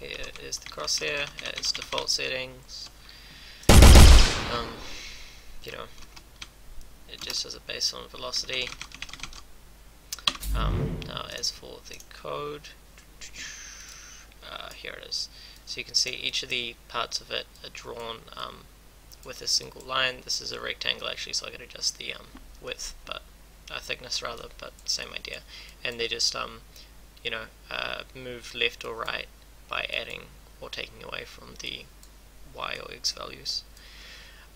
here is the crosshair at its default settings. Um, you know, it just has a base on velocity. Um, now as for the code, uh, here it is. So you can see each of the parts of it are drawn um, with a single line. This is a rectangle actually, so I can adjust the um, width, but uh, thickness rather, but same idea. And they just um, you know uh, move left or right by adding or taking away from the y or x values.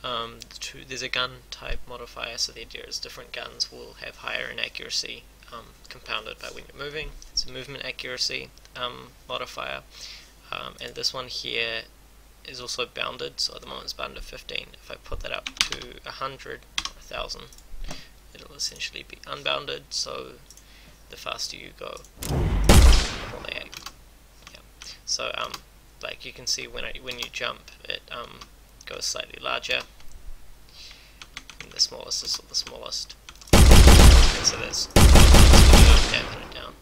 Um, there's a gun type modifier, so the idea is different guns will have higher inaccuracy um, compounded by when you're moving. It's a movement accuracy um, modifier, um, and this one here is also bounded, so at the moment it's bounded to 15. If I put that up to 100 1000, it'll essentially be unbounded, so the faster you go, yeah. So um, like you can see when I, when you jump, it um, goes slightly larger. And the smallest is the smallest. So dampen it down.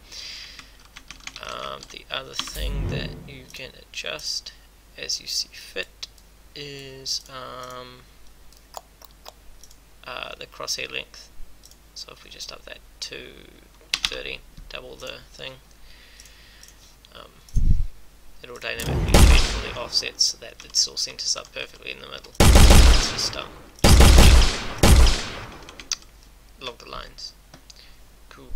Um, the other thing that you can adjust as you see fit is um, uh, the crosshair length. So if we just up that to 30, double the thing, um, it'll dynamically change all the offsets so that it still centers up perfectly in the middle. It's just um, along the lines. Cool.